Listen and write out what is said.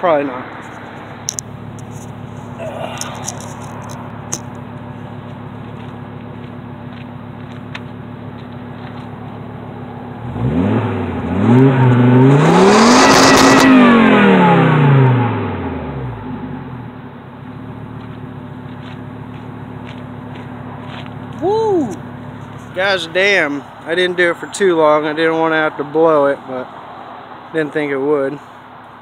Probably not. Woo! Guys, damn, I didn't do it for too long. I didn't want to have to blow it, but didn't think it would.